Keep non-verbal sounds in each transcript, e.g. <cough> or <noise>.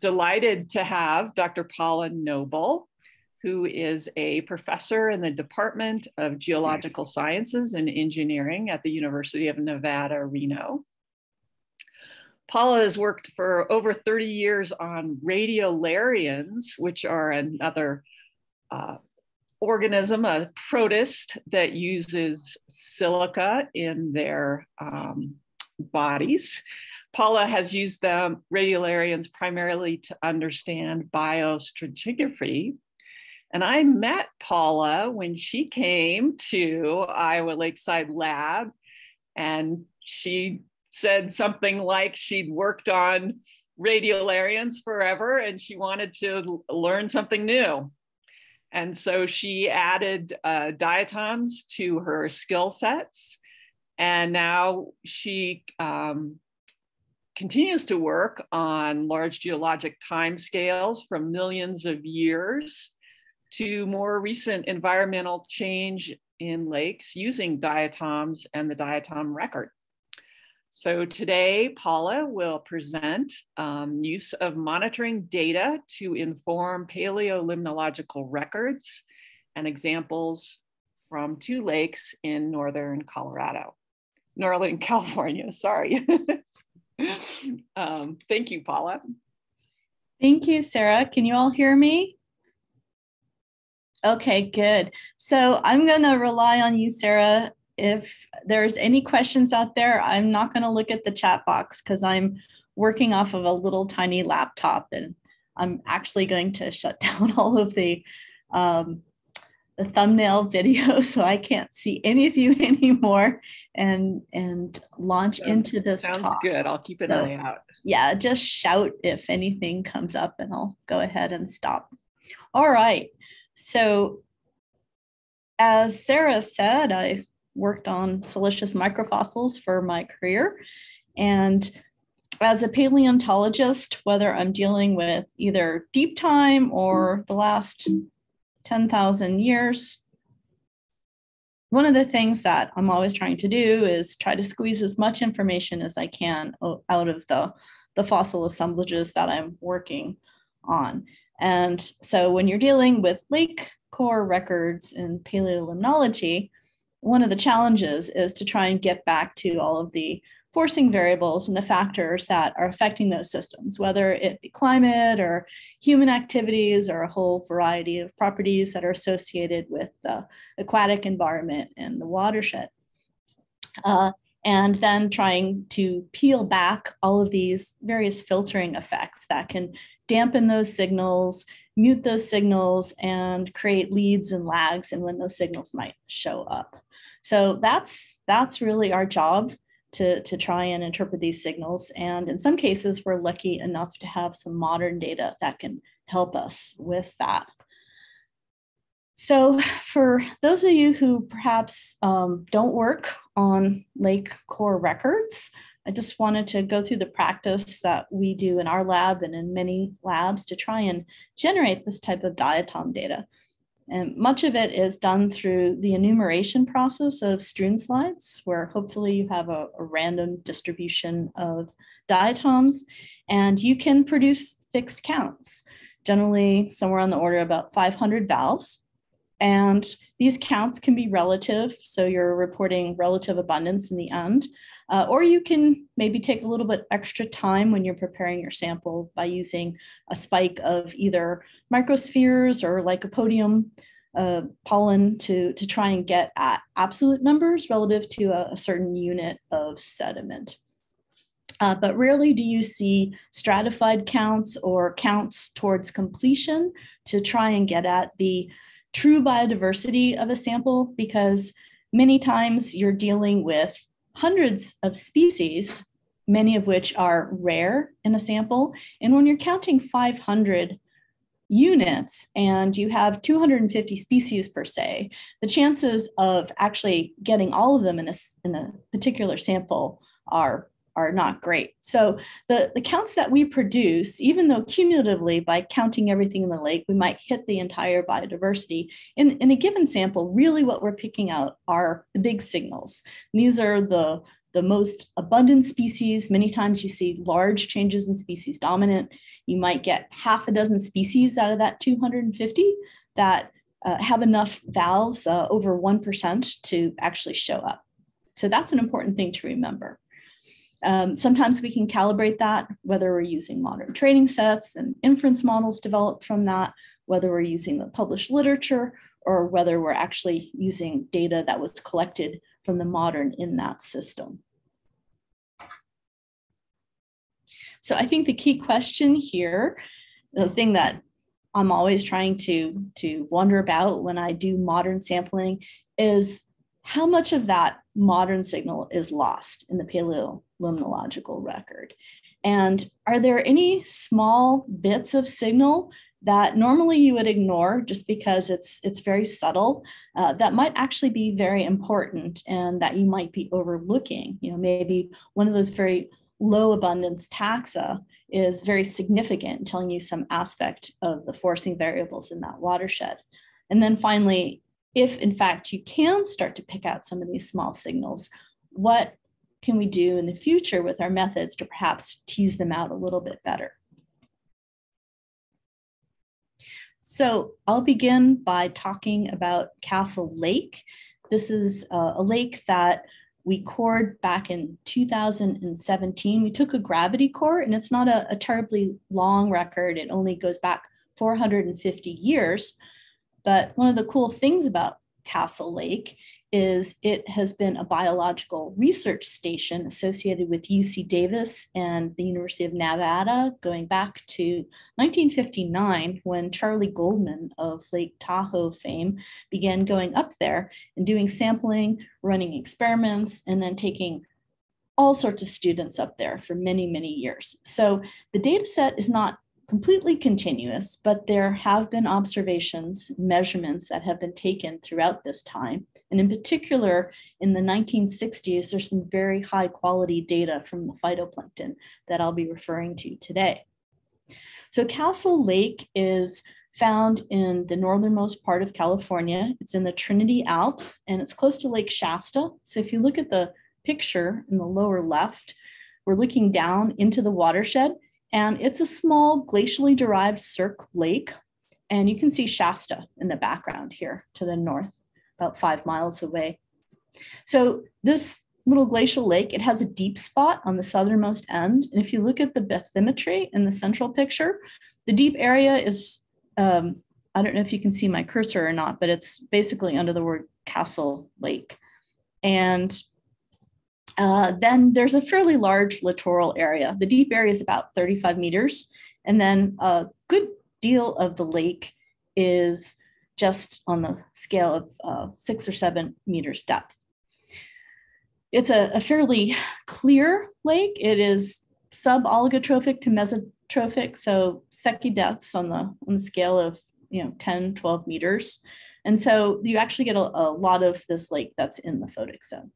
delighted to have Dr. Paula Noble, who is a professor in the Department of Geological Sciences and Engineering at the University of Nevada, Reno. Paula has worked for over 30 years on radiolarians, which are another uh, organism, a protist that uses silica in their um, bodies. Paula has used the radiolarians primarily to understand biostratigraphy. And I met Paula when she came to Iowa Lakeside Lab, and she said something like she'd worked on radiolarians forever and she wanted to learn something new. And so she added uh, diatoms to her skill sets. And now she um, continues to work on large geologic timescales from millions of years to more recent environmental change in lakes using diatoms and the diatom record. So today, Paula will present um, use of monitoring data to inform paleolimnological records and examples from two lakes in Northern Colorado, Northern <laughs> California, sorry. <laughs> <laughs> um, thank you, Paula. Thank you, Sarah. Can you all hear me? Okay, good. So I'm going to rely on you, Sarah. If there's any questions out there, I'm not going to look at the chat box because I'm working off of a little tiny laptop and I'm actually going to shut <laughs> down all of the um, the thumbnail video <laughs> so I can't see any of you <laughs> anymore and and launch sounds, into this. Sounds talk. good. I'll keep an so, eye out. Yeah, just shout if anything comes up and I'll go ahead and stop. All right. So as Sarah said, I worked on silicious microfossils for my career. And as a paleontologist, whether I'm dealing with either deep time or the last 10,000 years. One of the things that I'm always trying to do is try to squeeze as much information as I can out of the, the fossil assemblages that I'm working on. And so when you're dealing with lake core records in paleolimnology, one of the challenges is to try and get back to all of the forcing variables and the factors that are affecting those systems, whether it be climate or human activities or a whole variety of properties that are associated with the aquatic environment and the watershed. Uh, and then trying to peel back all of these various filtering effects that can dampen those signals, mute those signals, and create leads and lags and when those signals might show up. So that's that's really our job to, to try and interpret these signals. And in some cases, we're lucky enough to have some modern data that can help us with that. So <laughs> for those of you who perhaps um, don't work on lake core records, I just wanted to go through the practice that we do in our lab and in many labs to try and generate this type of diatom data. And much of it is done through the enumeration process of strewn slides, where hopefully you have a, a, random distribution of diatoms and you can produce fixed counts, generally somewhere on the order of about 500 valves. And these counts can be relative, so you're reporting relative abundance in the end. Uh, or you can maybe take a little bit extra time when you're preparing your sample by using a spike of either microspheres or lycopodium uh, pollen to, to try and get at absolute numbers relative to a, a certain unit of sediment. Uh, but rarely do you see stratified counts or counts towards completion to try and get at the true biodiversity of a sample because many times you're dealing with hundreds of species, many of which are rare in a sample. And when you're counting 500 units and you have 250 species per se, the chances of actually getting all of them in a, in a particular sample are are not great. So the, the counts that we produce, even though cumulatively by counting everything in the lake, we might hit the entire biodiversity, in, in a given sample, really what we're picking out are the big signals. And these are the, the most abundant species. Many times you see large changes in species dominant. You might get half a dozen species out of that 250 that uh, have enough valves uh, over 1% to actually show up. So that's an important thing to remember. Um, sometimes we can calibrate that, whether we're using modern training sets and inference models developed from that, whether we're using the published literature, or whether we're actually using data that was collected from the modern in that system. So I think the key question here, the thing that I'm always trying to, to wonder about when I do modern sampling is how much of that modern signal is lost in the paleolimnological record? And are there any small bits of signal that normally you would ignore just because it's it's very subtle uh, that might actually be very important and that you might be overlooking you know maybe one of those very low abundance taxa is very significant telling you some aspect of the forcing variables in that watershed and then finally if in fact you can start to pick out some of these small signals, what can we do in the future with our methods to perhaps tease them out a little bit better? So I'll begin by talking about Castle Lake. This is uh, a lake that we cored back in 2017. We took a gravity core, and it's not a, a terribly long record. It only goes back 450 years. But one of the cool things about Castle Lake is it has been a biological research station associated with UC Davis and the University of Nevada going back to 1959 when Charlie Goldman of Lake Tahoe fame began going up there and doing sampling, running experiments, and then taking all sorts of students up there for many, many years. So the data set is not completely continuous, but there have been observations, measurements that have been taken throughout this time. And in particular, in the 1960s, there's some very high quality data from the phytoplankton that I'll be referring to today. So Castle Lake is found in the northernmost part of California. It's in the Trinity Alps and it's close to Lake Shasta. So if you look at the picture in the lower left, we're looking down into the watershed and it's a small glacially derived cirque lake. And you can see Shasta in the background here to the north, about five miles away. So this little glacial lake, it has a deep spot on the southernmost end. And if you look at the bathymetry in the central picture, the deep area is, um, I don't know if you can see my cursor or not, but it's basically under the word Castle Lake. And uh, then there's a fairly large littoral area. The deep area is about 35 meters. And then a good deal of the lake is just on the scale of uh, six or seven meters depth. It's a, a fairly clear lake. It is sub-oligotrophic to mesotrophic, so Secchi depths on the, on the scale of you know 10, 12 meters. And so you actually get a, a lot of this lake that's in the photic zone.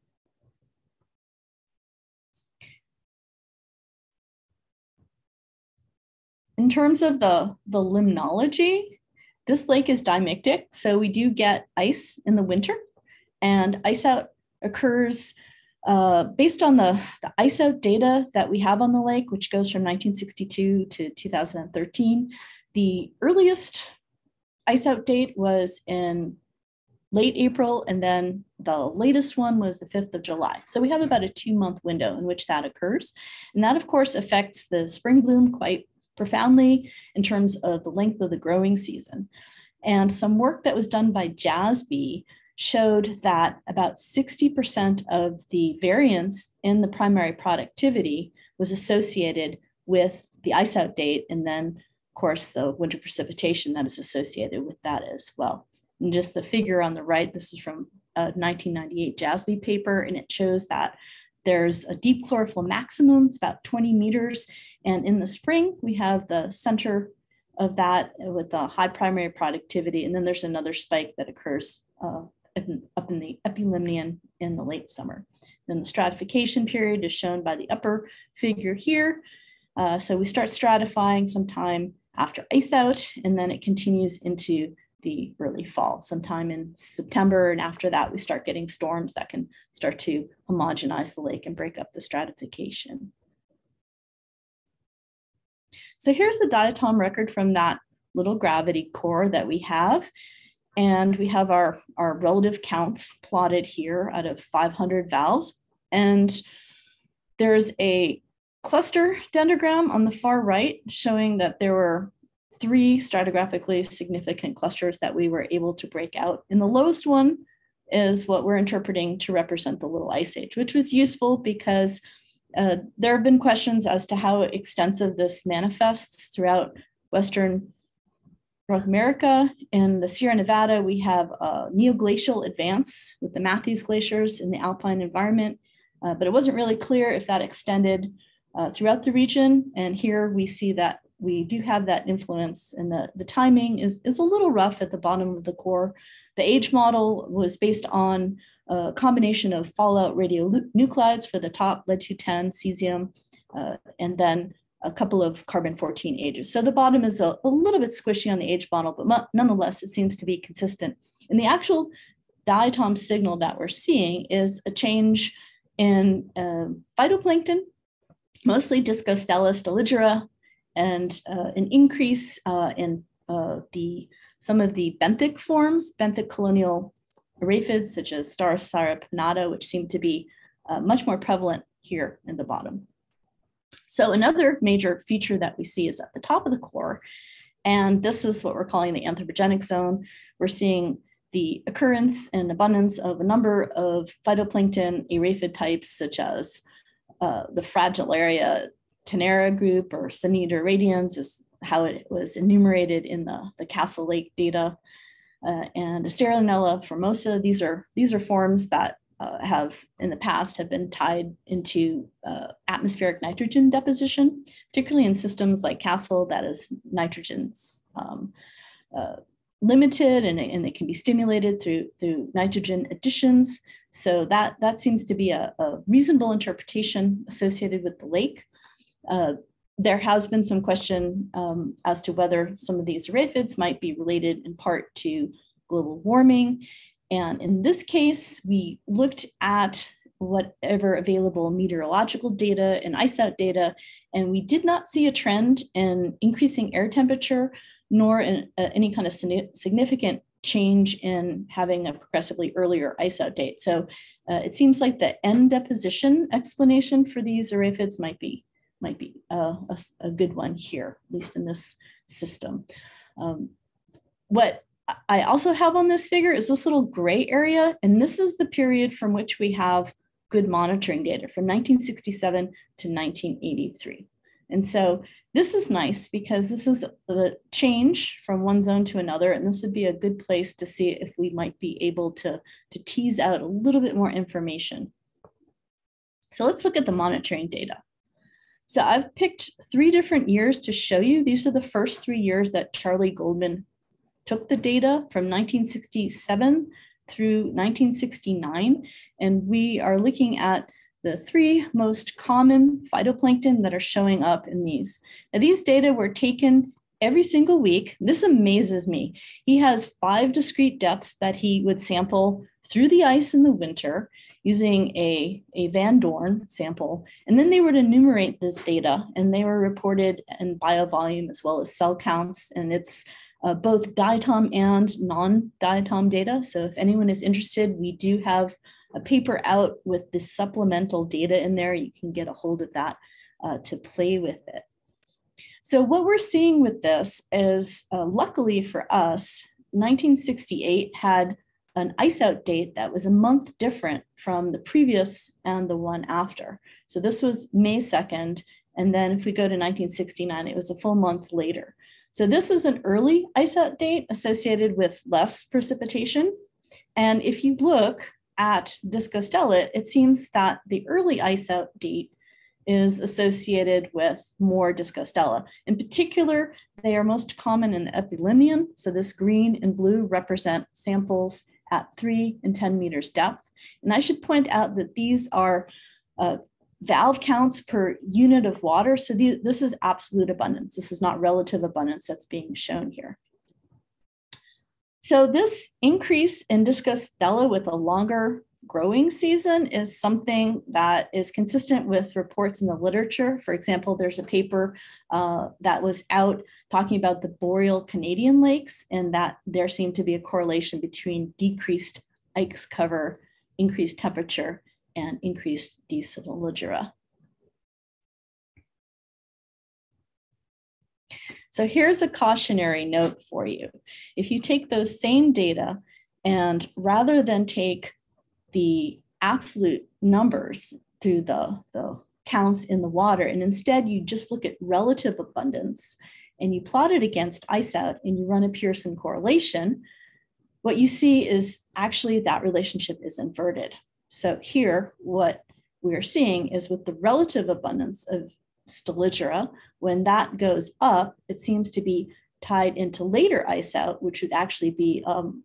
In terms of the, the limnology, this lake is dimictic. So we do get ice in the winter and ice out occurs uh, based on the, the ice out data that we have on the lake, which goes from 1962 to 2013. The earliest ice out date was in late April, and then the latest one was the 5th of July. So we have about a two month window in which that occurs. And that, of course, affects the spring bloom quite profoundly in terms of the length of the growing season. And some work that was done by Jassby showed that about 60% of the variance in the primary productivity was associated with the ice out date and then of course the winter precipitation that is associated with that as well. And just the figure on the right, this is from a 1998 Jassby paper, and it shows that there's a deep chlorophyll maximum, it's about 20 meters, and in the spring, we have the center of that with the high primary productivity. And then there's another spike that occurs uh, up in the epilimnion in the late summer. Then the stratification period is shown by the upper figure here. Uh, so we start stratifying sometime after ice out, and then it continues into the early fall, sometime in September. And after that, we start getting storms that can start to homogenize the lake and break up the stratification. So here's the diatom record from that little gravity core that we have. And we have our, our relative counts plotted here out of 500 valves. And there's a cluster dendrogram on the far right showing that there were three stratigraphically significant clusters that we were able to break out. And the lowest one is what we're interpreting to represent the little ice age, which was useful because uh, there have been questions as to how extensive this manifests throughout Western North America. In the Sierra Nevada, we have a neoglacial advance with the Matthes glaciers in the alpine environment, uh, but it wasn't really clear if that extended uh, throughout the region. And here we see that we do have that influence and the, the timing is, is a little rough at the bottom of the core. The age model was based on a combination of fallout radionuclides for the top, lead-210, cesium, uh, and then a couple of carbon-14 ages. So the bottom is a, a, little bit squishy on the age model, but nonetheless, it seems to be consistent. And the actual diatom signal that we're seeing is a change in uh, phytoplankton, mostly Discostella stelligera, and uh, an increase uh, in uh, the some of the benthic forms, benthic colonial araphids such as Staurosira pinnata, which seem to be uh, much more prevalent here in the bottom. So another major feature that we see is at the top of the core, and this is what we're calling the anthropogenic zone. We're seeing the occurrence and abundance of a number of phytoplankton araphid types, such as uh, the Fragilaria tenera group or Synedra radians is how it was enumerated in the, the Castle Lake data. Uh, and Asterionella formosa, these are, these are forms that uh, have in the past have been tied into uh, atmospheric nitrogen deposition, particularly in systems like Castle that is nitrogen's um, uh, limited and, and it can be stimulated through, through nitrogen additions. So that, that seems to be a, a reasonable interpretation associated with the lake. There has been some question um, as to whether some of these araphids might be related in part to global warming. And in this case, we looked at whatever available meteorological data and ice out data, and we did not see a trend in increasing air temperature, nor in, uh, any kind of significant change in having a progressively earlier ice out date. So uh, it seems like the end deposition explanation for these araphids might be might be a, a, a good one here, at least in this system. Um, what I also have on this figure is this little gray area, and this is the period from which we have good monitoring data from 1967 to 1983. And so this is nice because this is the change from one zone to another, and this would be a good place to see if we might be able to, to tease out a little bit more information. So let's look at the monitoring data. So I've picked three different years to show you. These are the first three years that Charlie Goldman took the data from 1967 through 1969. And we are looking at the three most common phytoplankton that are showing up in these. Now, these data were taken every single week. This amazes me. He has five discrete depths that he would sample through the ice in the winter using a, a Van Dorn sample. And then they would enumerate this data and they were reported in biovolume as well as cell counts. And it's uh, both diatom and non-diatom data. So if anyone is interested, we do have a paper out with the supplemental data in there. You can get a hold of that uh, to play with it. So what we're seeing with this is, uh, luckily for us, 1968 had an ice out date that was a month different from the previous and the one after. So this was May 2nd. And then if we go to 1969, it was a full month later. So this is an early ice out date associated with less precipitation. And if you look at Discostellate, it seems that the early ice out date is associated with more disco Discostella. In particular, they are most common in the epilimnion. So this green and blue represent samples at three and 10 meters depth. And I should point out that these are uh, valve counts per unit of water. So this is absolute abundance. This is not relative abundance that's being shown here. So this increase in Discostella with a longer growing season is something that is consistent with reports in the literature. For example, there's a paper uh, that was out talking about the boreal Canadian lakes, and that there seemed to be a correlation between decreased ice cover, increased temperature, and increased D. stelligera. So here's a cautionary note for you. If you take those same data and rather than take the absolute numbers through the, the counts in the water, and instead you just look at relative abundance and you plot it against ice out and you run a Pearson correlation, what you see is actually that relationship is inverted. So here, what we're seeing is with the relative abundance of Stelligera, when that goes up, it seems to be tied into later ice out, which would actually be um,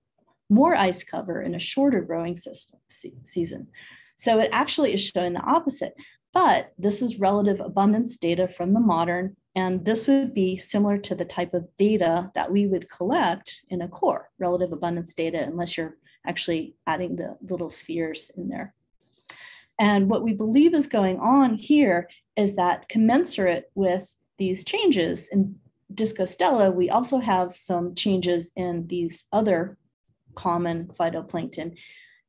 more ice cover in a shorter growing system, se season. So it actually is showing the opposite. But this is relative abundance data from the modern, and this would be similar to the type of data that we would collect in a core, relative abundance data, unless you're actually adding the little spheres in there. And what we believe is going on here is that commensurate with these changes in Discostella, we also have some changes in these other common phytoplankton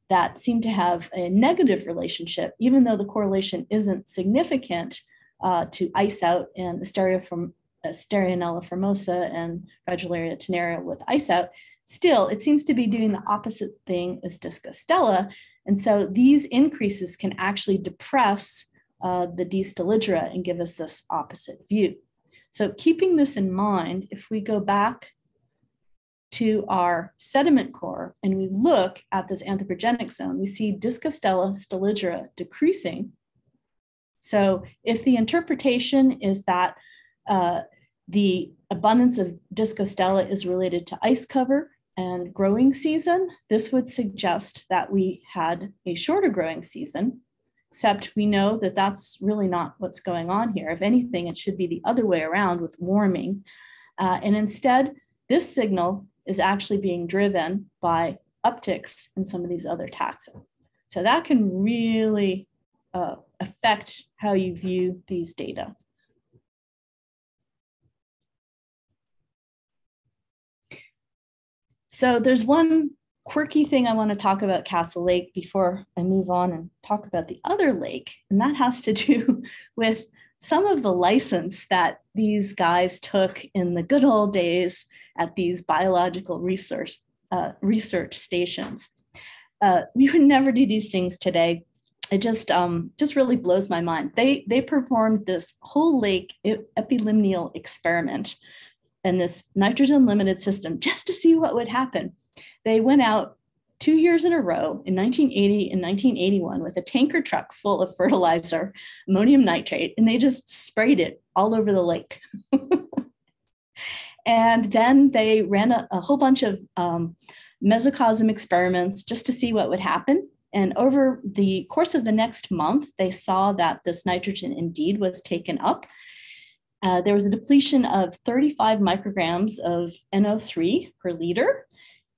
that seem to have a negative relationship, even though the correlation isn't significant uh, to ice out and Asteria from Asterionella formosa and Fragilaria tenera with ice out, still it seems to be doing the opposite thing as Discostella. And so these increases can actually depress uh, the D. and give us this opposite view. So keeping this in mind, if we go back to our sediment core and we look at this anthropogenic zone, we see Discostella stelligera decreasing. So if the interpretation is that uh, the abundance of Discostella is related to ice cover and growing season, this would suggest that we had a shorter growing season except we know that that's really not what's going on here. If anything, it should be the other way around with warming. Uh, and instead, this signal is actually being driven by upticks in some of these other taxa. So that can really uh, affect how you view these data. So there's one quirky thing I want to talk about Castle Lake before I move on and talk about the other lake. And that has to do <laughs> with some of the license that these guys took in the good old days at these biological research, uh, research stations. Uh, we would never do these things today. It just um, just really blows my mind. They they performed this whole lake epilimnial experiment in this nitrogen limited system just to see what would happen. They went out two years in a row in 1980 and 1981 with a tanker truck full of fertilizer, ammonium nitrate, and they just sprayed it all over the lake. <laughs> and then they ran a, a whole bunch of um, mesocosm experiments just to see what would happen. And over the course of the next month, they saw that this nitrogen indeed was taken up. Uh, there was a depletion of 35 micrograms of NO3 per liter,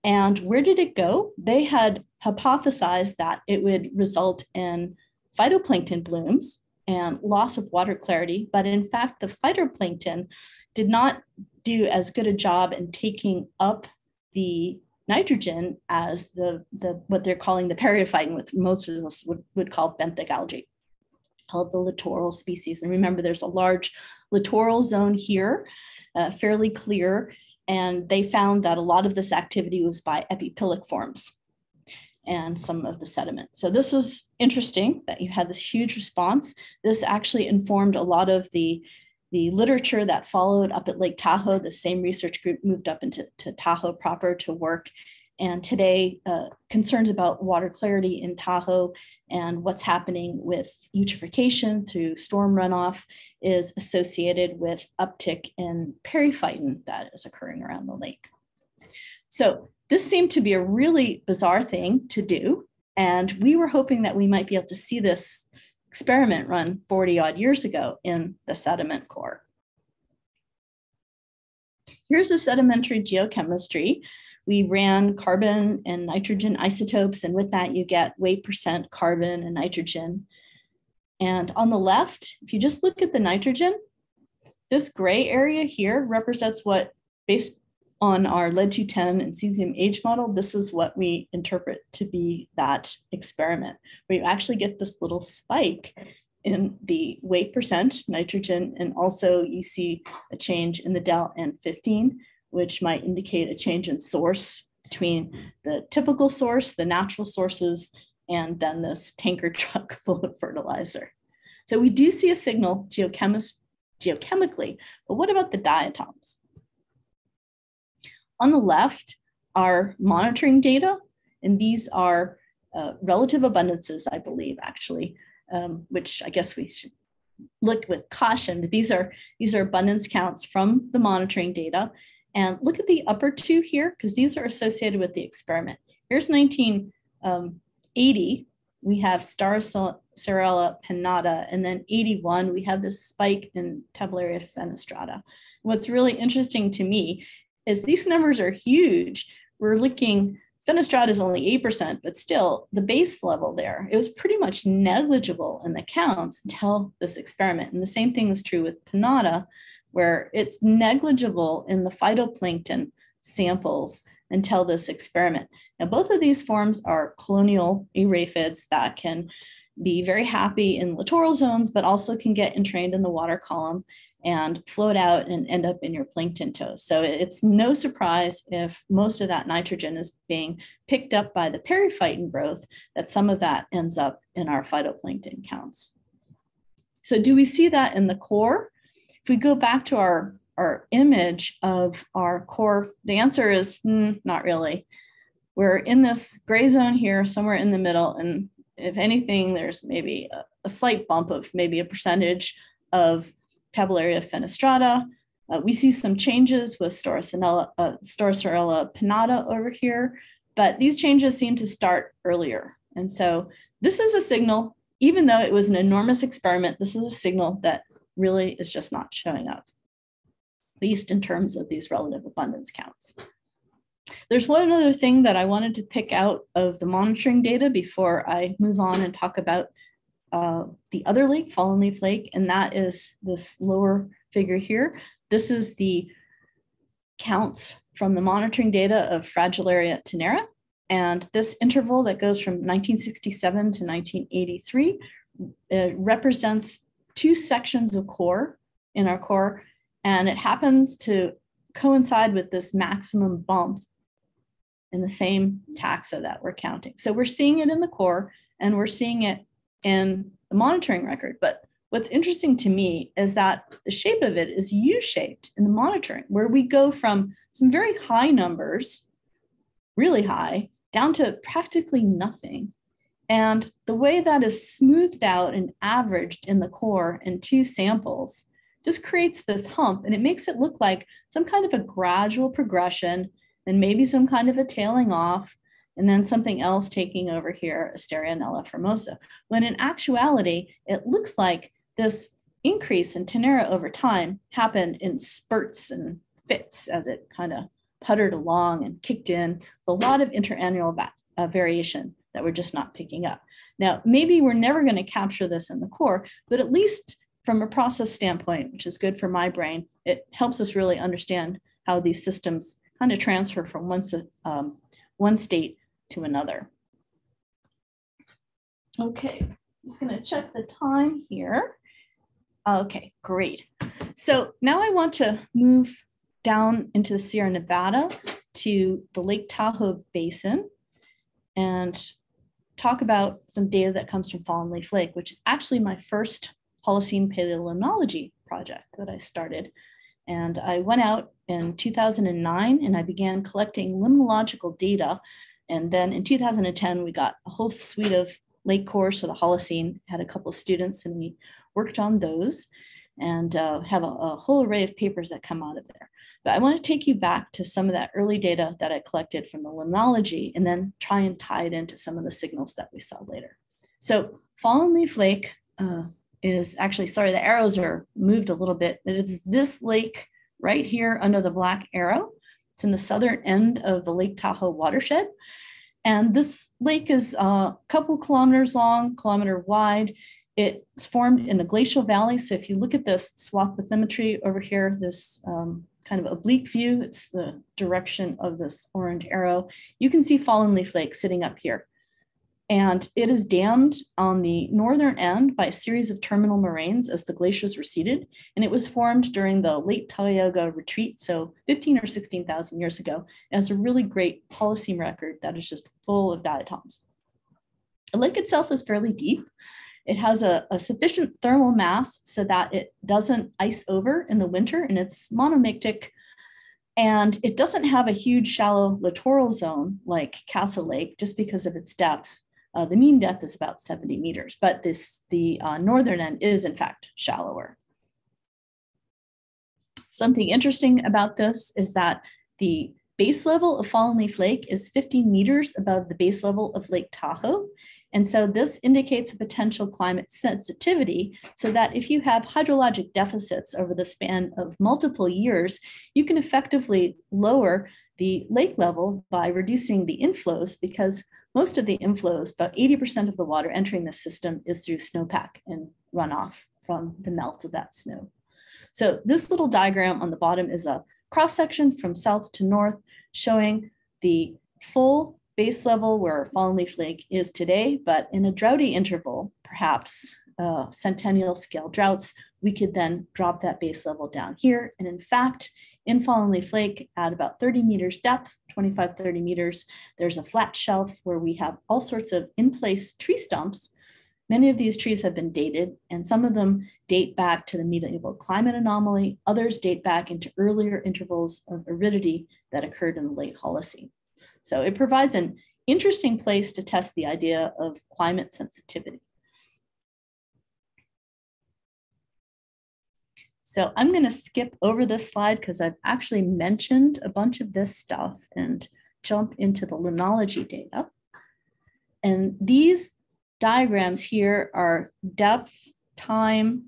and where did it go? They had hypothesized that it would result in phytoplankton blooms and loss of water clarity, but in fact, the phytoplankton did not do as good a job in taking up the nitrogen as the, the what they're calling the periphyton, which most of us would, would call benthic algae, called the littoral species. And remember, there's a large littoral zone here, uh, fairly clear, and they found that a lot of this activity was by epipelic forms and some of the sediment. So this was interesting that you had this huge response. This actually informed a lot of the, the literature that followed up at Lake Tahoe. The same research group moved up into Tahoe proper to work and today, uh, concerns about water clarity in Tahoe and what's happening with eutrophication through storm runoff is associated with uptick in periphyton that is occurring around the lake. So this seemed to be a really bizarre thing to do. And we were hoping that we might be able to see this experiment run 40 odd years ago in the sediment core. Here's a sedimentary geochemistry we ran carbon and nitrogen isotopes, and with that, you get weight percent carbon and nitrogen. And on the left, if you just look at the nitrogen, this gray area here represents what, based on our lead 210 and cesium age model, this is what we interpret to be that experiment, where you actually get this little spike in the weight percent nitrogen, and also you see a change in the DEL N15, which might indicate a change in source between the typical source, the natural sources, and then this tanker <laughs> truck full of fertilizer. So we do see a signal geochemically, but what about the diatoms? On the left are monitoring data, and these are uh, relative abundances, I believe, actually, um, which I guess we should look with caution, but these are, these are abundance counts from the monitoring data. And look at the upper two here, because these are associated with the experiment. Here's 1980, um, we have Staurosirella pinnata, and then 81, we have this spike in Tabellaria fenestrata. What's really interesting to me is these numbers are huge. We're looking, fenestrata is only 8%, but still the base level there, it was pretty much negligible in the counts until this experiment. And the same thing is true with pinnata, where it's negligible in the phytoplankton samples until this experiment. Now, both of these forms are colonial araphids that can be very happy in littoral zones, but also can get entrained in the water column and float out and end up in your plankton tows. So it's no surprise if most of that nitrogen is being picked up by the periphyton growth, that some of that ends up in our phytoplankton counts. So do we see that in the core? If we go back to our, our image of our core, the answer is mm, not really. We're in this gray zone here, somewhere in the middle. And if anything, there's maybe a, a slight bump of maybe a percentage of Tabellaria fenestrata. Uh, we see some changes with Staurosirella, uh, pinnata over here, but these changes seem to start earlier. And so this is a signal, even though it was an enormous experiment, this is a signal that really is just not showing up, at least in terms of these relative abundance counts. There's one other thing that I wanted to pick out of the monitoring data before I move on and talk about uh, the other lake, fallen leaf lake, and that is this lower figure here. This is the counts from the monitoring data of Fragilaria tenera. And this interval that goes from 1967 to 1983 uh, represents two sections of core in our core, and it happens to coincide with this maximum bump in the same taxa that we're counting. So we're seeing it in the core and we're seeing it in the monitoring record. But what's interesting to me is that the shape of it is U-shaped in the monitoring, where we go from some very high numbers, really high, down to practically nothing. And the way that is smoothed out and averaged in the core in two samples just creates this hump and it makes it look like some kind of a gradual progression and maybe some kind of a tailing off and then something else taking over here, Asterionella formosa. When in actuality, it looks like this increase in Tenera over time happened in spurts and fits as it kind of puttered along and kicked in with a lot of interannual va- uh, variation that we're just not picking up. Now, maybe we're never going to capture this in the core, but at least from a process standpoint, which is good for my brain, it helps us really understand how these systems kind of transfer from one, um, one state to another. Okay, just gonna check the time here. Okay, great. So now I want to move down into the Sierra Nevada to the Lake Tahoe Basin and talk about some data that comes from Fallen Leaf Lake, which is actually my first Holocene paleolimnology project that I started. And I went out in 2009 and I began collecting limnological data and then in 2010, we got a whole suite of lake cores for the Holocene, had a couple of students, and we worked on those and uh, have a, a, whole array of papers that come out of there. But I want to take you back to some of that early data that I collected from the limnology and then try and tie it into some of the signals that we saw later. So Fallen Leaf Lake uh, is actually, sorry, the arrows are moved a little bit, but it's this lake right here under the black arrow It's in the southern end of the Lake Tahoe watershed. And this lake is a couple kilometers long, kilometer wide. It's formed in a glacial valley. So if you look at this swath bathymetry over here, this um, kind of oblique view, it's the direction of this orange arrow. You can see fallen leaf lake sitting up here. And it is dammed on the northern end by a series of terminal moraines as the glaciers receded. And it was formed during the late Tioga retreat, so 15 or 16,000 years ago, as a really great Holocene record that is just full of diatoms. The lake itself is fairly deep. It has a, a, sufficient thermal mass so that it doesn't ice over in the winter and it's monomictic. And it doesn't have a huge shallow littoral zone like Castle Lake just because of its depth. Uh, the mean depth is about 70 meters, but this the uh, northern end is in fact shallower. Something interesting about this is that the base level of Fallen Leaf Lake is 15 meters above the base level of Lake Tahoe. And so this indicates a potential climate sensitivity so that if you have hydrologic deficits over the span of multiple years, you can effectively lower the lake level by reducing the inflows because most of the inflows, about 80% of the water entering the system is through snowpack and runoff from the melt of that snow. So this little diagram on the bottom is a cross section from south to north showing the full base level where Fallen Leaf Lake is today, but in a droughty interval, perhaps uh, centennial scale droughts, we could then drop that base level down here. And in fact, in Fallen Leaf Lake at about 30 meters depth, 25, 30 meters, there's a flat shelf where we have all sorts of in-place tree stumps. Many of these trees have been dated, and some of them date back to the medieval climate anomaly. Others date back into earlier intervals of aridity that occurred in the late Holocene. So it provides an interesting place to test the idea of climate sensitivity. So I'm going to skip over this slide because I've actually mentioned a bunch of this stuff and jump into the limnology data. And these diagrams here are depth, time,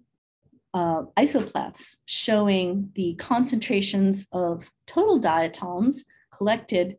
uh, isopleths showing the concentrations of total diatoms collected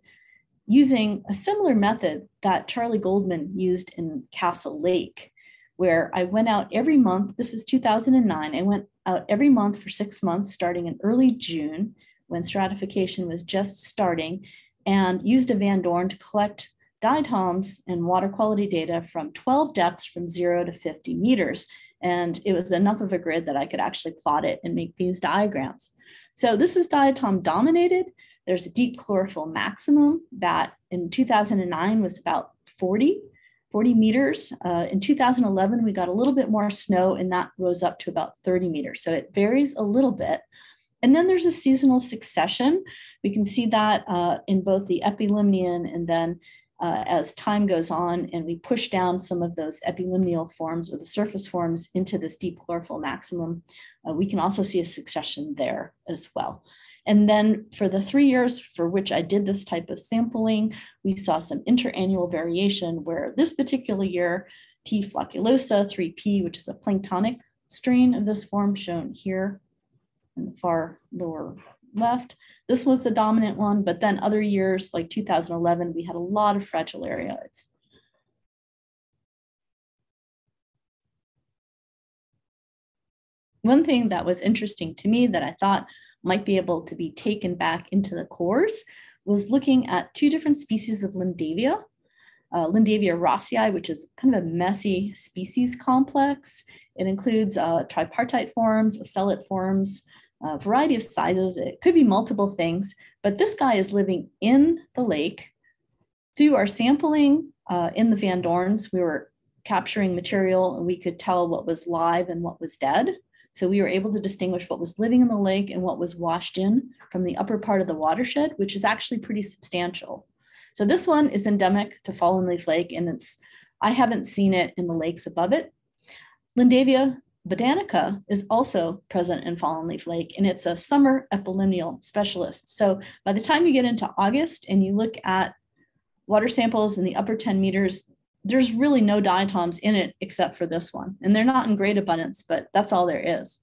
using a similar method that Charlie Goldman used in Castle Lake, where I went out every month. This is 2009. I went out every month for six months, starting in early June when stratification was just starting, and used a Van Dorn to collect diatoms and water quality data from 12 depths from zero to 50 meters. And it was enough of a grid that I could actually plot it and make these diagrams. So this is diatom dominated. There's a deep chlorophyll maximum that in 2009 was about 40. 40 meters. Uh, in 2011, we got a little bit more snow and that rose up to about 30 meters. So it varies a little bit. And then there's a seasonal succession. We can see that uh, in both the epilimnion and then uh, as time goes on and we push down some of those epilimnial forms or the surface forms into this deep chlorophyll maximum, uh, we can also see a succession there as well. And then for the three years for which I did this type of sampling, we saw some interannual variation where this particular year, T. flocculosa 3P, which is a planktonic strain of this form shown here in the far lower left. This was the dominant one, but then other years like 2011, we had a lot of fragilarioids. One thing that was interesting to me that I thought might be able to be taken back into the cores was looking at two different species of Lindavia. Uh, Lindavia rossii, which is kind of a messy species complex. It includes uh, tripartite forms, ocellate forms, a variety of sizes. It could be multiple things, but this guy is living in the lake. Through our sampling uh, in the Van Dorns, we were capturing material and we could tell what was live and what was dead. So we were able to distinguish what was living in the lake and what was washed in from the upper part of the watershed, which is actually pretty substantial. So this one is endemic to Fallen Leaf Lake, and it's I haven't seen it in the lakes above it. Lindavia bodanica is also present in Fallen Leaf Lake, and it's a summer epilimnial specialist. So by the time you get into August and you look at water samples in the upper 10 meters, there's really no diatoms in it except for this one. And they're not in great abundance, but that's all there is.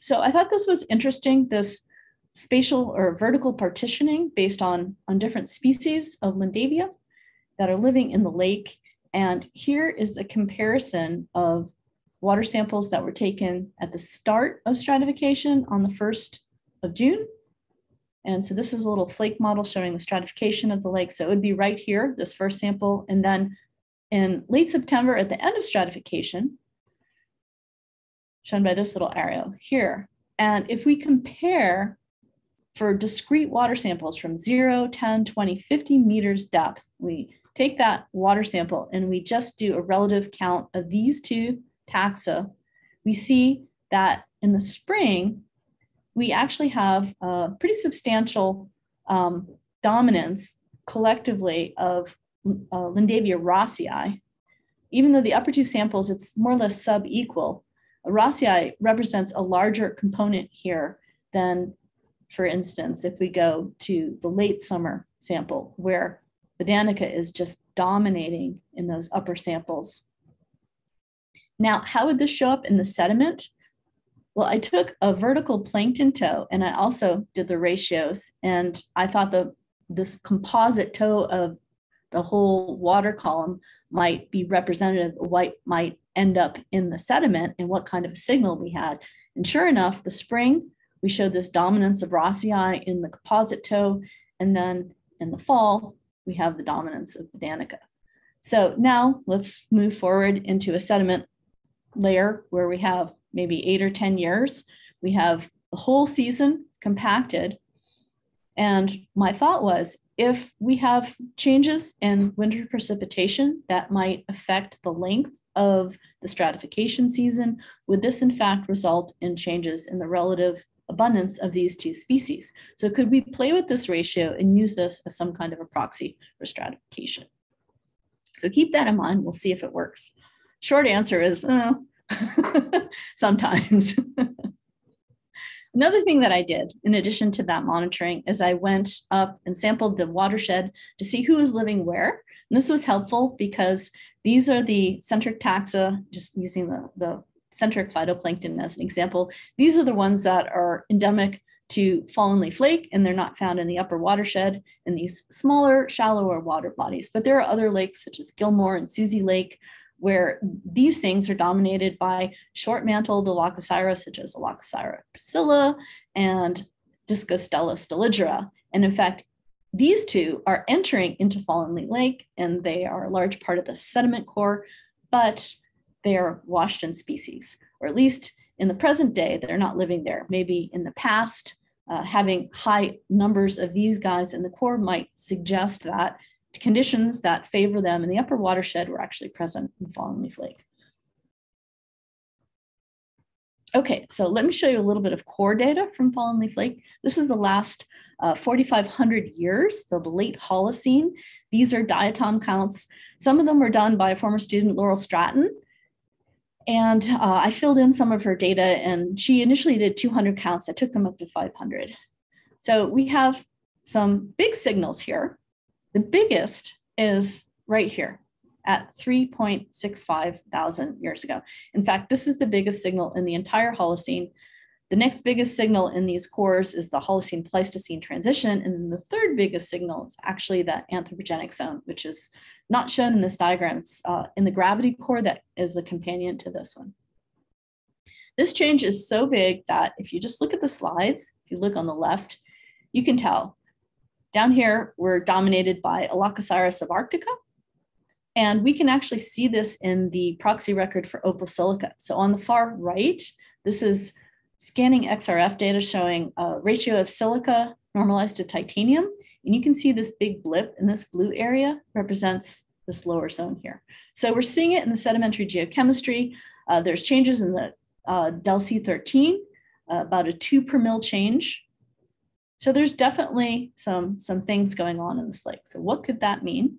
So I thought this was interesting, this spatial or vertical partitioning based on, on different species of Lindavia that are living in the lake. And here is a comparison of water samples that were taken at the start of stratification on the 1st of June. And so this is a little flake model showing the stratification of the lake. So it would be right here, this first sample. And then in late September at the end of stratification, shown by this little arrow here. And if we compare for discrete water samples from 0, 10, 20, 50 meters depth, we take that water sample and we just do a relative count of these two taxa, we see that in the spring, we actually have a pretty substantial um, dominance collectively of uh, Lindavia rossii. Even though the upper two samples, it's more or less sub-equal, rossii represents a larger component here than, for instance, if we go to the late summer sample where the Danica is just dominating in those upper samples. Now, how would this show up in the sediment? Well, I took a vertical plankton tow and I also did the ratios and I thought the this composite tow of the whole water column might be representative of what might end up in the sediment and what kind of a signal we had. And sure enough, the spring, we showed this dominance of Rossii in the composite toe. And then in the fall, we have the dominance of Danica. So now let's move forward into a sediment layer where we have maybe eight or 10 years. We have the whole season compacted. And my thought was if we have changes in winter precipitation that might affect the length of the stratification season, would this in fact result in changes in the relative abundance of these two species? So could we play with this ratio and use this as some kind of a proxy for stratification? So keep that in mind. We'll see if it works. Short answer is oh, <laughs> sometimes. <laughs> Another thing that I did, in addition to that monitoring, is I went up and sampled the watershed to see who is living where. And this was helpful because these are the centric taxa, just using the, the centric phytoplankton as an example. These are the ones that are endemic to fallen leaf lake and they're not found in the upper watershed in these smaller, shallower water bodies. But there are other lakes such as Gilmore and Susie Lake where these things are dominated by short-mantled Aulacoseira, such as Aulacoseira pusilla and Discostella stelligera. And in fact, these two are entering into Fallen Lake, and they are a large part of the sediment core, but they are washed in species, or at least in the present day, they're not living there. Maybe in the past, uh, having high numbers of these guys in the core might suggest that conditions that favor them in the upper watershed were actually present in Fallen Leaf Lake. Okay, so let me show you a little bit of core data from Fallen Leaf Lake. This is the last uh, 4,500 years, so the late Holocene. These are diatom counts. Some of them were done by a former student, Laurel Stratton. And uh, I filled in some of her data, and she initially did 200 counts. I took them up to 500. So we have some big signals here. The biggest is right here at 3.65 thousand years ago. In fact, this is the biggest signal in the entire Holocene. The next biggest signal in these cores is the Holocene Pleistocene transition. And then the third biggest signal is actually that anthropogenic zone, which is not shown in this diagram. It's uh, in the gravity core that is a companion to this one. This change is so big that if you just look at the slides, if you look on the left, you can tell down here, we're dominated by Aulacoseira subarctica. And we can actually see this in the proxy record for opal silica. So on the far right, this is scanning XRF data showing a ratio of silica normalized to titanium. And you can see this big blip in this blue area represents this lower zone here. So we're seeing it in the sedimentary geochemistry. Uh, there's changes in the uh, del C13, uh, about a two per mil change so there's definitely some, some things going on in this lake. So what could that mean?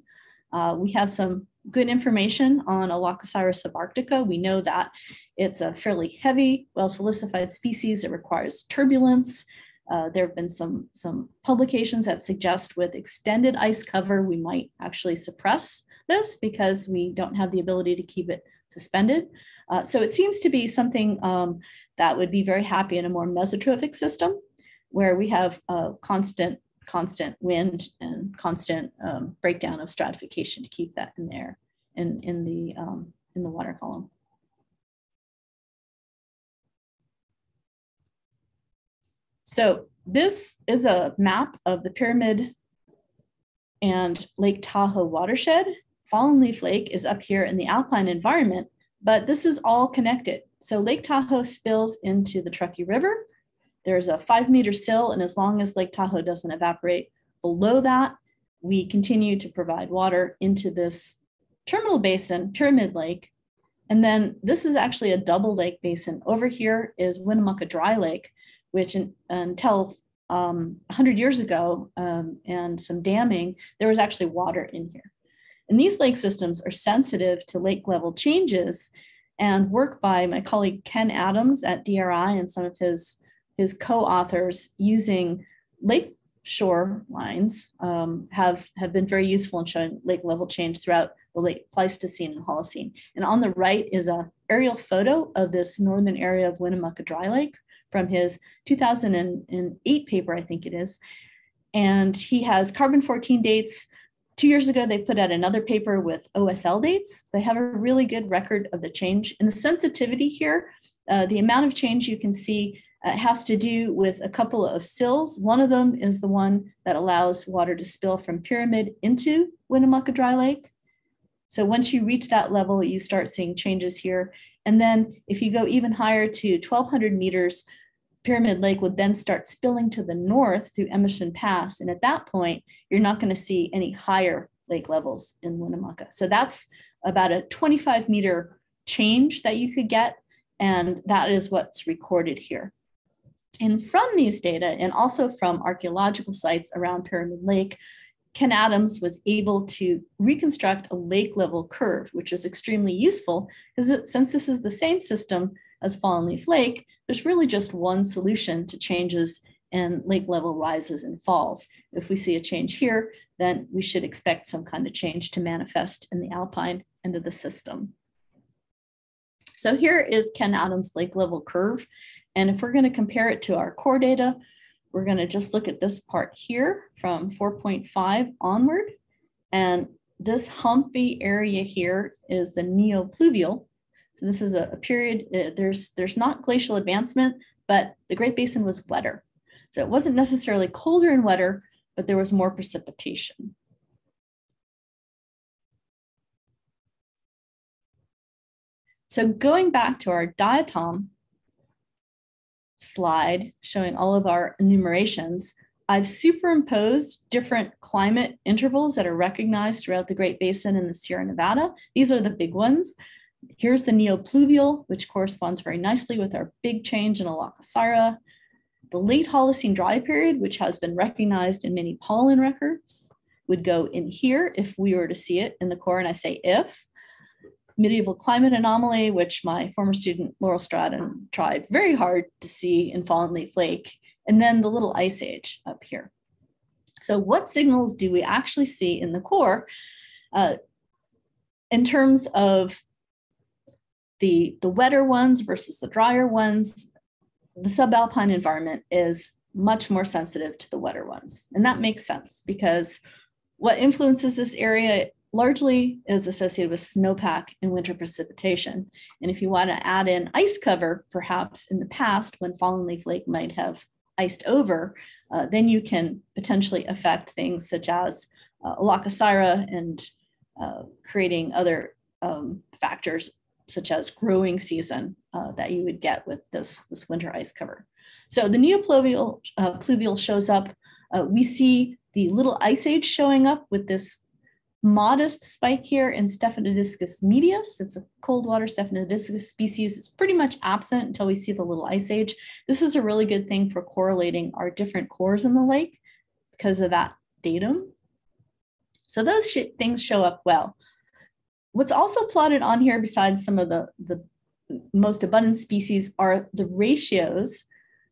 Uh, we have some good information on Aulacoseira subarctica. We know that it's a fairly heavy, well silicified species. It requires turbulence. Uh, there have been some, some publications that suggest with extended ice cover, we might actually suppress this because we don't have the ability to keep it suspended. Uh, so it seems to be something um, that would be very happy in a more mesotrophic system where we have a constant, constant wind and constant um, breakdown of stratification to keep that in there in, in, the, um, in the water column. So this is a map of the pyramid and Lake Tahoe watershed. Fallen Leaf Lake is up here in the alpine environment, but this is all connected. So Lake Tahoe spills into the Truckee River. There's a five meter sill, and as long as Lake Tahoe doesn't evaporate below that, we continue to provide water into this terminal basin, Pyramid Lake. And then this is actually a double lake basin. Over here is Winnemucca Dry Lake, which in, until um, 100 years ago um, and some damming, there was actually water in here. And these lake systems are sensitive to lake level changes and work by my colleague Ken Adams at DRI and some of his, his co-authors using lake shore lines um, have, have been very useful in showing lake level change throughout the late Pleistocene and Holocene. And on the right is a aerial photo of this northern area of Winnemucca Dry Lake from his 2008 paper, I think it is. And he has carbon 14 dates. Two years ago, they put out another paper with OSL dates. They have a really good record of the change. And the sensitivity here, uh, the amount of change you can see uh, has to do with a couple of sills. One of them is the one that allows water to spill from Pyramid into Winnemucca Dry Lake. So once you reach that level, you start seeing changes here. And then if you go even higher to 1200 meters, Pyramid Lake would then start spilling to the north through Emerson Pass. And at that point, you're not going to see any higher lake levels in Winnemucca. So that's about a 25 meter change that you could get. And that is what's recorded here. And from these data, and also from archaeological sites around Pyramid Lake, Ken Adams was able to reconstruct a lake level curve, which is extremely useful because since this is the same system as Fallen Leaf Lake, there's really just one solution to changes in lake level rises and falls. If we see a change here, then we should expect some kind of change to manifest in the alpine end of the system. So here is Ken Adams lake level curve. And if we're going to compare it to our core data, we're going to just look at this part here from 4.5 onward. And this humpy area here is the neopluvial, so this is a, a period, uh, there's, there's not glacial advancement, but the Great Basin was wetter. So it wasn't necessarily colder and wetter, but there was more precipitation. So going back to our diatom slide showing all of our enumerations, I've superimposed different climate intervals that are recognized throughout the Great Basin and the Sierra Nevada. These are the big ones. Here's the neopluvial, which corresponds very nicely with our big change in Aulacoseira. The late Holocene dry period, which has been recognized in many pollen records, would go in here if we were to see it in the core, and I say if. Medieval climate anomaly, which my former student Laurel Stratton tried very hard to see in Fallen Leaf Lake, and then the little ice age up here. So what signals do we actually see in the core uh, in terms of the, the wetter ones versus the drier ones, the subalpine environment is much more sensitive to the wetter ones. And that makes sense because what influences this area largely is associated with snowpack and winter precipitation. And if you want to add in ice cover, perhaps in the past when Fallen Leaf Lake might have iced over, uh, then you can potentially affect things such as uh, Aulacoseira and uh, creating other um, factors such as growing season uh, that you would get with this, this winter ice cover. So the neopluvial uh, pluvial shows up. Uh, we see the little ice age showing up with this modest spike here in Stephanodiscus medius. It's a cold water Stephanodiscus species. It's pretty much absent until we see the little ice age. This is a really good thing for correlating our different cores in the lake because of that datum. So those sh things show up well. What's also plotted on here, besides some of the, the most abundant species, are the ratios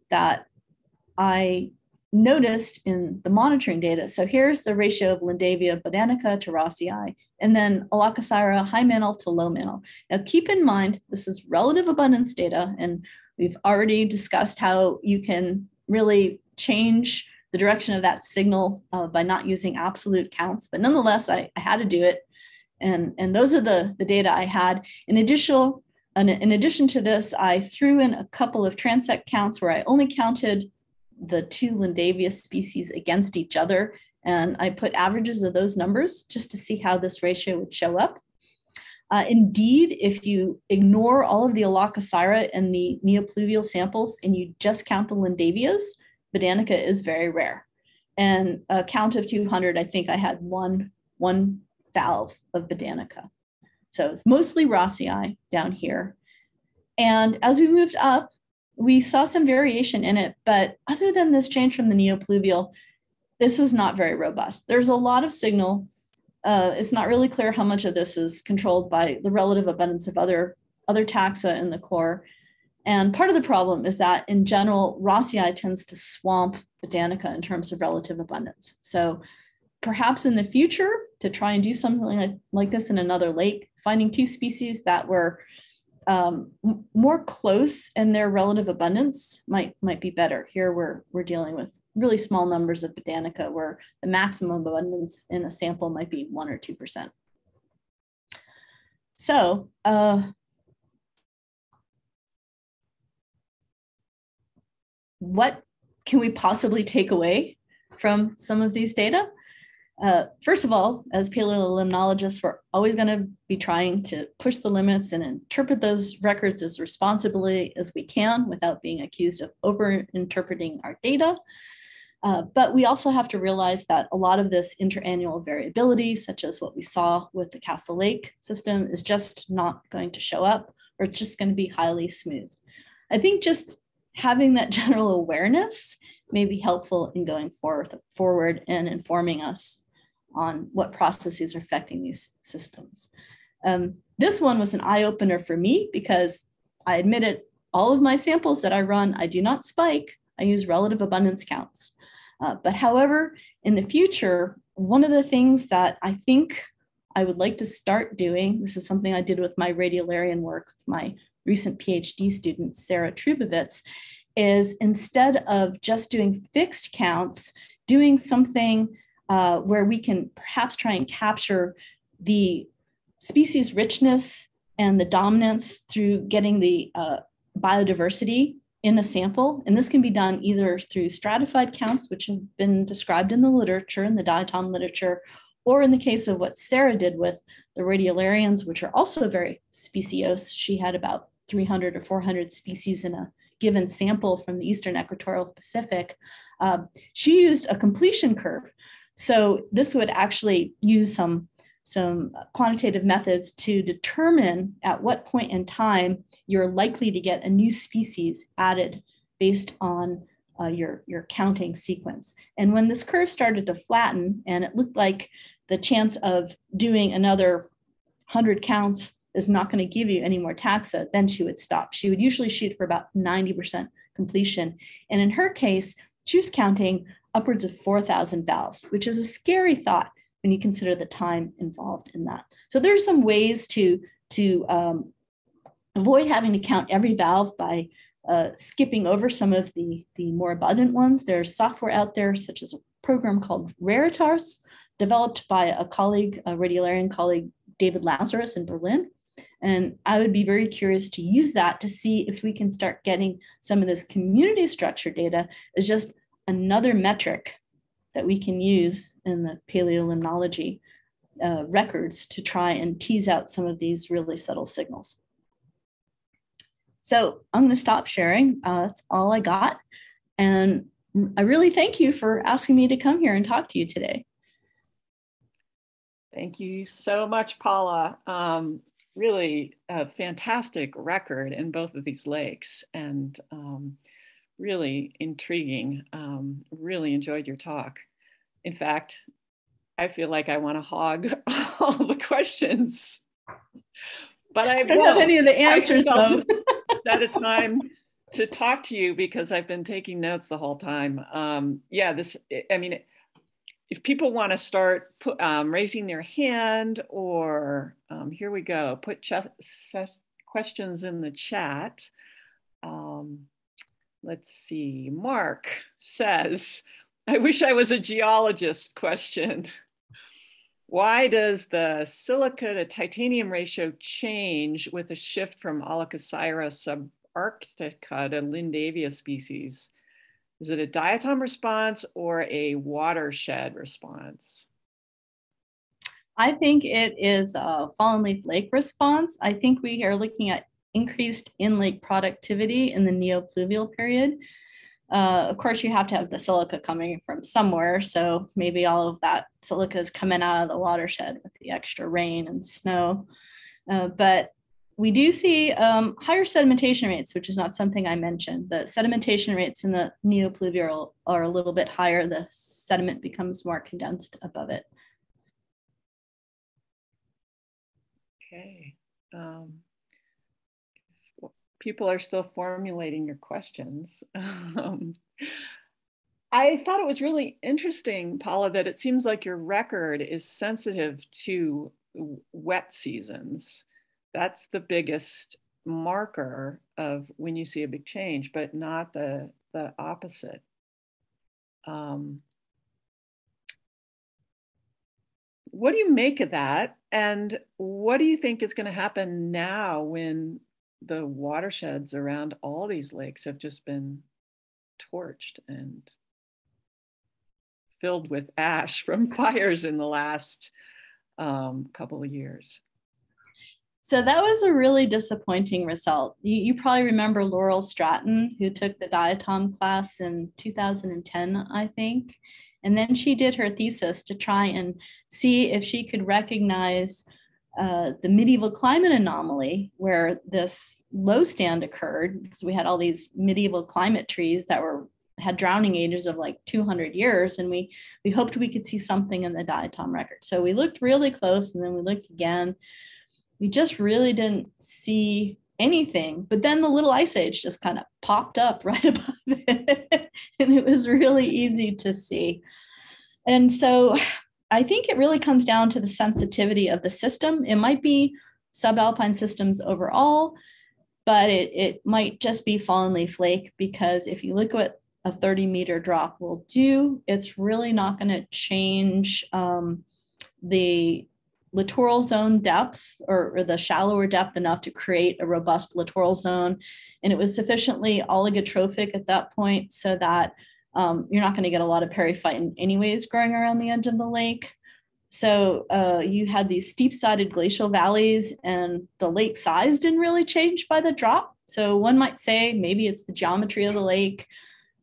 that I noticed in the monitoring data. So here's the ratio of Lindavia bodanica to rossii, and then Aulacoseira high mantle to low mantle. Now keep in mind, this is relative abundance data, and we've already discussed how you can really change the direction of that signal uh, by not using absolute counts, but nonetheless, I, I, had to do it. And, and those are the, the data I had. In addition, in addition to this, I threw in a couple of transect counts where I only counted the two Lindavia species against each other. And I put averages of those numbers just to see how this ratio would show up. Uh, indeed, if you ignore all of the Aulacoseira and the neopluvial samples and you just count the Lindavias, bodanica is very rare. And a count of 200, I think I had one, one valve of bodanica. So it's mostly Rossii down here. And as we moved up, we saw some variation in it, but other than this change from the neopluvial, this is not very robust. There's a lot of signal. Uh, it's not really clear how much of this is controlled by the relative abundance of other, other taxa in the core. And part of the problem is that in general, Rossii tends to swamp bodanica in terms of relative abundance. So perhaps in the future, to try and do something like, like this in another lake, finding two species that were um, more close in their relative abundance might might be better. Here we're we're dealing with really small numbers of bodanica where the maximum abundance in a sample might be one or two percent. So uh, what can we possibly take away from some of these data? Uh, first of all, as paleolimnologists, we're always going to be trying to push the limits and interpret those records as responsibly as we can without being accused of over-interpreting our data. Uh, but we also have to realize that a lot of this interannual variability, such as what we saw with the Castle Lake system, is just not going to show up, or it's just going to be highly smooth. I think just having that general awareness may be helpful in going forward, forward and informing us on what processes are affecting these systems. Um, this one was an eye opener for me because I admitted all of my samples that I run, I do not spike, I use relative abundance counts. Uh, but however, in the future, one of the things that I think I would like to start doing, this is something I did with my radiolarian work with my recent PhD student, Sarah Trubovitz, is instead of just doing fixed counts, doing something uh, where we can perhaps try and capture the species richness and the dominance through getting the uh, biodiversity in a sample. And this can be done either through stratified counts, which have been described in the literature, in the diatom literature, or in the case of what Sarah did with the radiolarians, which are also very speciose. She had about 300 or 400 species in a given sample from the Eastern Equatorial Pacific. Uh, she used a completion curve so this would actually use some, some quantitative methods to determine at what point in time you're likely to get a new species added based on uh, your, your counting sequence. And when this curve started to flatten and it looked like the chance of doing another 100 counts is not going to give you any more taxa, then she would stop. She would usually shoot for about 90% completion. And in her case, she was counting upwards of 4,000 valves, which is a scary thought when you consider the time involved in that. So there's some ways to, to um, avoid having to count every valve by uh, skipping over some of the, the more abundant ones. There's software out there, such as a program called Raritas, developed by a colleague, a radiolarian colleague, David Lazarus in Berlin. And I would be very curious to use that to see if we can start getting some of this community structure data as just another metric that we can use in the paleolimnology uh, records to try and tease out some of these really subtle signals. So I'm going to stop sharing. Uh, that's all I got. And I really thank you for asking me to come here and talk to you today. Thank you so much, Paula. Um, really a fantastic record in both of these lakes. And um, really intriguing. Um, really enjoyed your talk. In fact, I feel like I want to hog <laughs> all the questions, but I, I don't have any of the answers. I'll just set a time to talk to you because I've been taking notes the whole time. Um, yeah, this. I mean, if people want to start put, um, raising their hand, or um, here we go, put questions in the chat. Um, let's see, Mark says, I wish I was a geologist question. Why does the silica to titanium ratio change with a shift from Aulacoseira subarctica to Lindavia species? Is it a diatom response or a watershed response? I think it is a fallen leaf lake response. I think we are looking at increased in-lake productivity in the neopluvial period. Uh, of course, you have to have the silica coming from somewhere. So maybe all of that silica is coming out of the watershed with the extra rain and snow. Uh, but we do see um, higher sedimentation rates, which is not something I mentioned. The sedimentation rates in the neopluvial are a little bit higher. The sediment becomes more condensed above it. Okay. Um, people are still formulating your questions. <laughs> Um, I thought it was really interesting, Paula, that it seems like your record is sensitive to wet seasons. That's the biggest marker of when you see a big change, but not the, the opposite. Um, what do you make of that? And what do you think is going to happen now when the watersheds around all these lakes have just been torched and filled with ash from <laughs> fires in the last um, couple of years. So that was a really disappointing result. You, you, probably remember Laurel Stratton, who took the diatom class in 2010, I think. And then she did her thesis to try and see if she could recognize uh, the medieval climate anomaly where this low stand occurred because we had all these medieval climate trees that were had drowning ages of like 200 years and we we hoped we could see something in the diatom record. So we looked really close and then we looked again. We just really didn't see anything but then the little ice age just kind of popped up <laughs> right above it and it was really easy to see. And so I think it really comes down to the sensitivity of the system. It might be subalpine systems overall, but it, it might just be fallen leaf lake because if you look at what a 30 meter drop will do, it's really not going to change um, the littoral zone depth or, or, the shallower depth enough to create a robust littoral zone. And it was sufficiently oligotrophic at that point so that um, you're not going to get a lot of periphyton anyways growing around the edge of the lake. So uh, you had these steep-sided glacial valleys and the lake size didn't really change by the drop. So one might say maybe it's the geometry of the lake,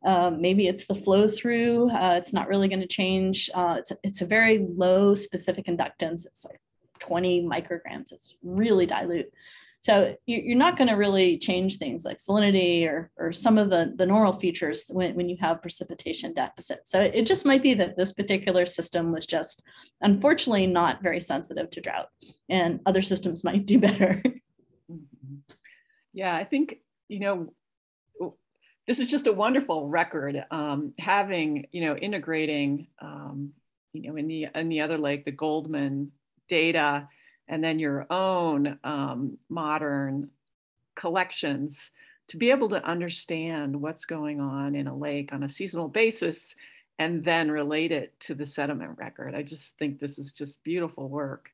uh, maybe it's the flow through. Uh, it's not really going to change. Uh, it's, it's a very low specific conductance. It's like 20 micrograms. It's really dilute. So you're not going to really change things like salinity or, or some of the, the normal features when, when you have precipitation deficit. So it just might be that this particular system was just unfortunately not very sensitive to drought and other systems <laughs> might do better. Mm-hmm. Yeah, I think, you know, this is just a wonderful record um, having, you know, integrating, um, you know, in the, in the other lake, the Goldman data and then your own um, modern collections to be able to understand what's going on in a lake on a seasonal basis and then relate it to the sediment record. I just think this is just beautiful work.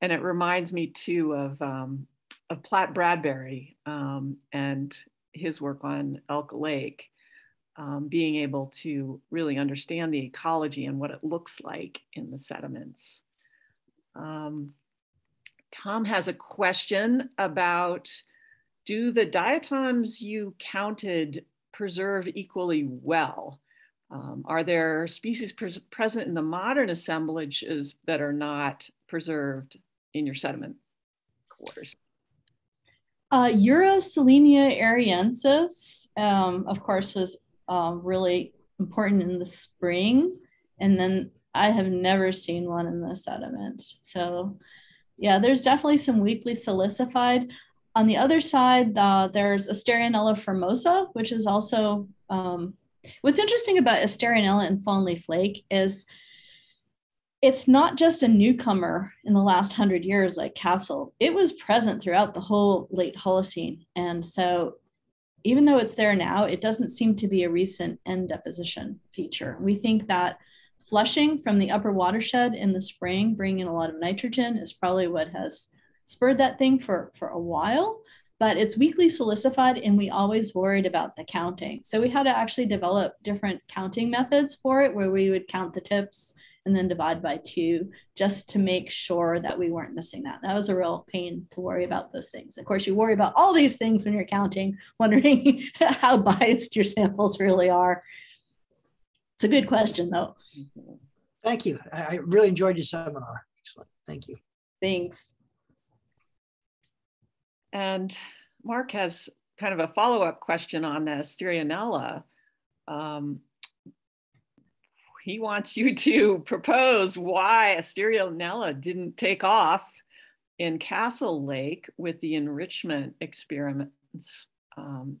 And it reminds me too of, um, of Platt Bradbury um, and his work on Elk Lake, um, being able to really understand the ecology and what it looks like in the sediments. Um, Tom has a question about do the diatoms you counted preserve equally well? Um, are there species pres present in the modern assemblages that are not preserved in your sediment cores? Uh, Urosolenia eriensis, um, of course, was uh, really important in the spring. And then I have never seen one in the sediment. So yeah, there's definitely some weakly silicified. On the other side, uh, there's Asterionella formosa, which is also um, what's interesting about Asterionella and fallen leaf lake is it's not just a newcomer in the last hundred years like Castle. It was present throughout the whole late Holocene, and so even though it's there now, it doesn't seem to be a recent end deposition feature. We think that flushing from the upper watershed in the spring, bringing in a lot of nitrogen, is probably what has spurred that thing for, for a while. But it's weakly silicified, and we always worried about the counting. So we had to actually develop different counting methods for it, where we would count the tips and then divide by two just to make sure that we weren't missing that. That was a real pain to worry about those things. Of course, you worry about all these things when you're counting, <laughs> wondering how biased your samples really are. It's a good question, though. Thank you. I really enjoyed your seminar. Excellent. Thank you. Thanks. And Mark has kind of a follow up question on the Asterionella. Um, he wants you to propose why Asterionella didn't take off in Castle Lake with the enrichment experiments um,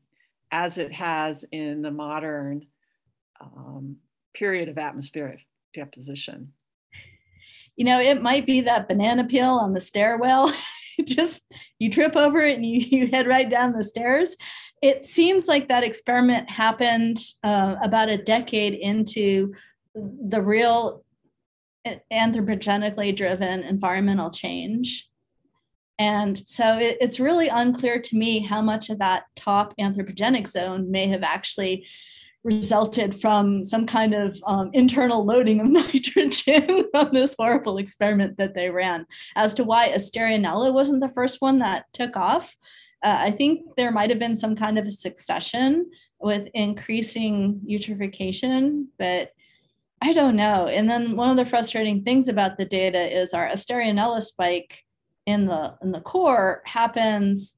as it has in the modern um, period of atmospheric deposition. You know, it might be that banana peel on the stairwell. <laughs> Just you trip over it and you, <laughs> you head right down the stairs. It seems like that experiment happened uh, about a decade into the real anthropogenically driven environmental change. And so it, it's really unclear to me how much of that top anthropogenic zone may have actually resulted from some kind of um, internal loading of <laughs> nitrogen from this horrible experiment that they ran. As to why Asterionella wasn't the first one that took off, uh, I think there might have been some kind of a succession with increasing eutrophication, but I don't know. And then one of the frustrating things about the data is our Asterionella spike in the in the core happens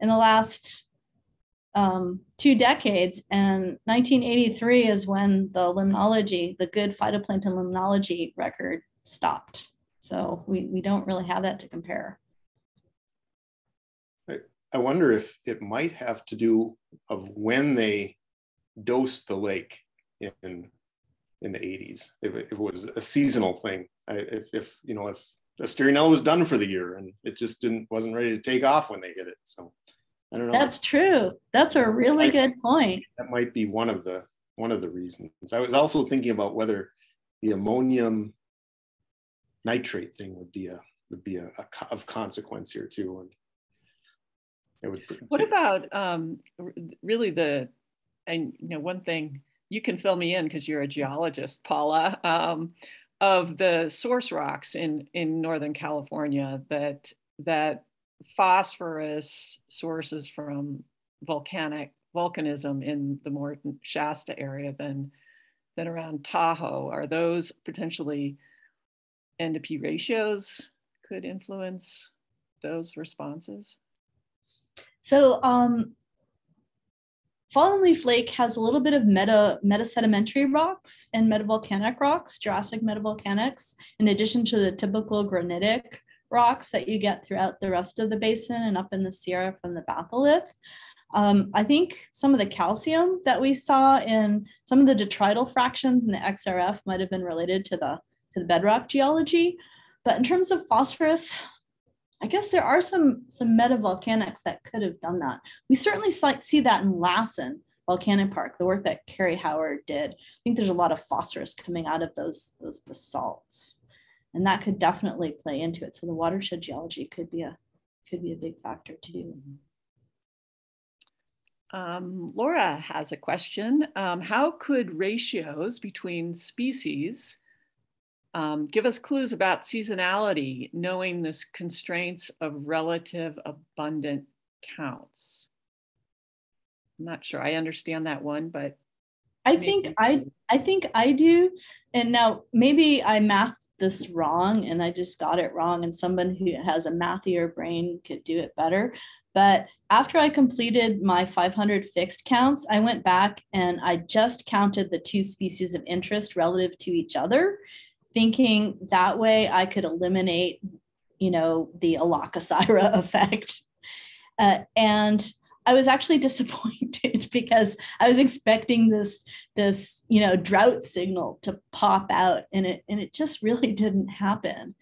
in the last um, two decades. And 1983 is when the limnology, the good phytoplankton limnology record stopped. So we, we don't really have that to compare. I, I wonder if it might have to do of when they dosed the lake in in the 80s if it, was a seasonal thing I, if, if you know if Asterionella was done for the year and it just didn't wasn't ready to take off when they hit it so I don't know. That's true. That's a really good point. That might be one of the one of the reasons. I was also thinking about whether the ammonium nitrate thing would be a would be a, a of consequence here too and it would what about um really the and you know one thing you can fill me in because you're a geologist, Paula, um, of the source rocks in, in Northern California that, that phosphorus sources from volcanic volcanism in the more Shasta area than, than around Tahoe. Are those potentially N P ratios could influence those responses? So um, Fallen Leaf Lake has a little bit of meta metasedimentary rocks and metavolcanic rocks, Jurassic metavolcanics, in addition to the typical granitic rocks that you get throughout the rest of the basin and up in the Sierra from the batholith. Um, I think some of the calcium that we saw in some of the detrital fractions in the XRF might have been related to the, to the bedrock geology. But in terms of phosphorus, I guess there are some some metavolcanics that could have done that. We certainly see that in Lassen Volcanic Park, the work that Carrie Howard did. I think there's a lot of phosphorus coming out of those those basalts, and that could definitely play into it. So the watershed geology could be a could be a big factor too. Um, Laura has a question. Um, how could ratios between species um, give us clues about seasonality, knowing this constraints of relative abundant counts. I'm not sure I understand that one, but I think I I think I do. And now maybe I mathed this wrong and I just got it wrong, and someone who has a mathier brain could do it better. But after I completed my 500 fixed counts, I went back and I just counted the two species of interest relative to each other thinking that way I could eliminate, you know, the Aulacoseira <laughs> effect. Uh, and I was actually <laughs> disappointed because I was expecting this this you know drought signal to pop out, and it and it just really didn't happen.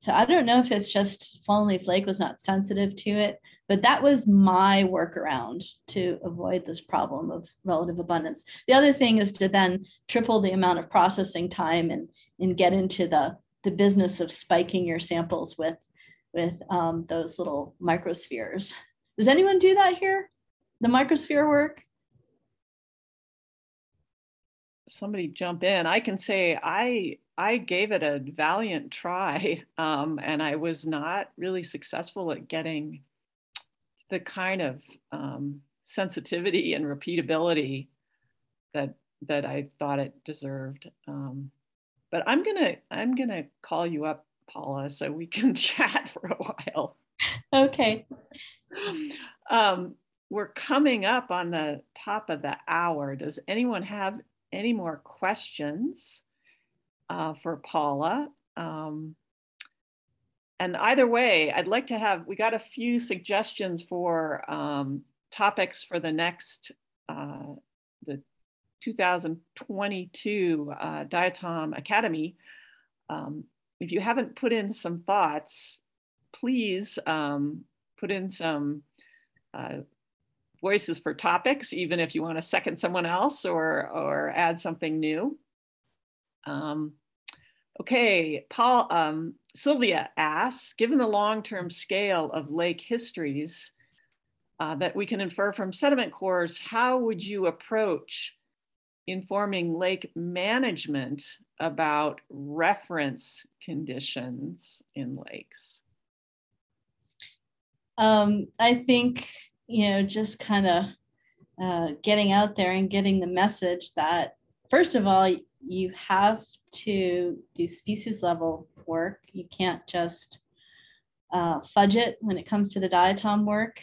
So I don't know if it's just fallen leaf lake was not sensitive to it, but that was my workaround to avoid this problem of relative abundance. The other thing is to then triple the amount of processing time and, and get into the, the business of spiking your samples with, with um, those little microspheres. Does anyone do that here? The microsphere work? somebody jump in. I can say I I gave it a valiant try, <laughs> um, and I was not really successful at getting the kind of um, sensitivity and repeatability that that I thought it deserved. Um, but I'm gonna I'm gonna call you up, Paula, so we can <laughs> chat for a while. <laughs> Okay. Um, we're coming up on the top of the hour. Does anyone have any more questions uh, for Paula? Um, and either way, I'd like to have, we got a few suggestions for um, topics for the next, uh, the 2022 uh, Diatom Academy. Um, if you haven't put in some thoughts, please um, put in some uh, voices for topics, even if you want to second someone else or, or add something new. Um, okay, Paul, um, Sylvia asks, given the long-term scale of lake histories uh, that we can infer from sediment cores, how would you approach informing lake management about reference conditions in lakes? Um, I think you know, just kind of uh, getting out there and getting the message that, first of all, you have to do species level work. You can't just uh, fudge it when it comes to the diatom work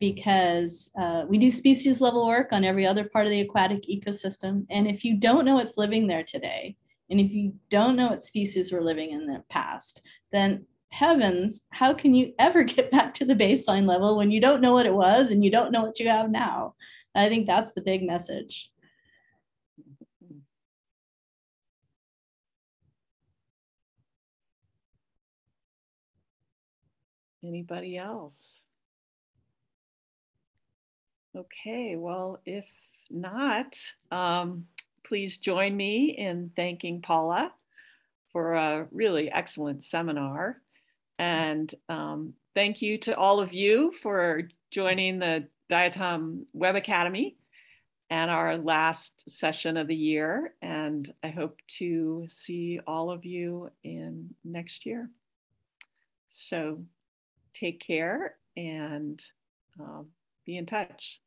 because uh, we do species level work on every other part of the aquatic ecosystem. And if you don't know what's living there today, and if you don't know what species were living in the past, then heavens, how can you ever get <laughs> back to the baseline level when you don't know what it was and you don't know what you have now? I think that's the big message. Anybody else? Okay, well, if not, um, please join me in thanking Paula for a really excellent seminar. And um, thank you to all of you for joining the Diatom Web Academy and our last session of the year. And I hope to see all of you in next year. So take care and um, be in touch.